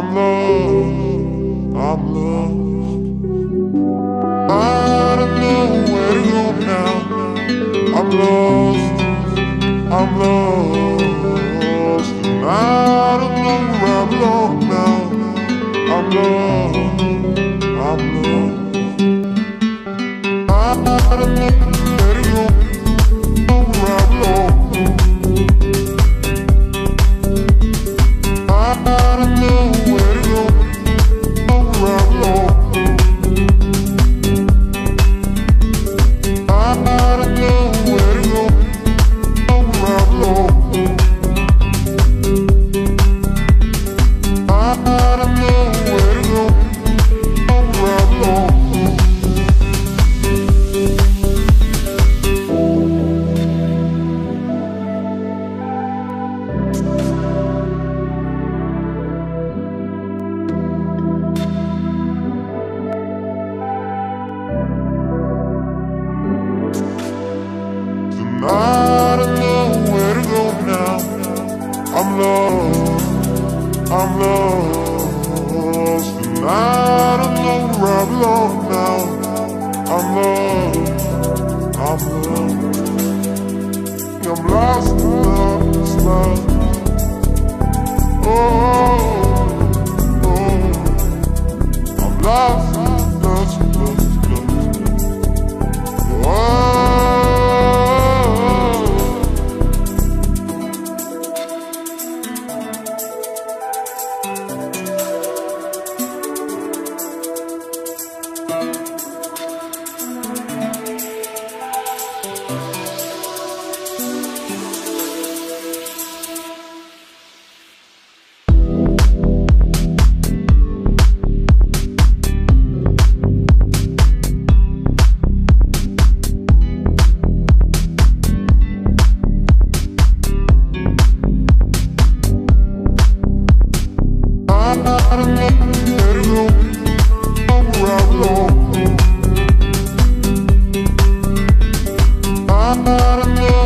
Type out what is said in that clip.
I'm lost, I'm lost. I don't know where to go now. I'm lost, I'm lost. I don't know where I belong now. I'm lost, I'm lost. I don't know. Lost, I'm lost, and I don't know where I belong now. I'm lost, I'm lost, I'm lost. In love, Thank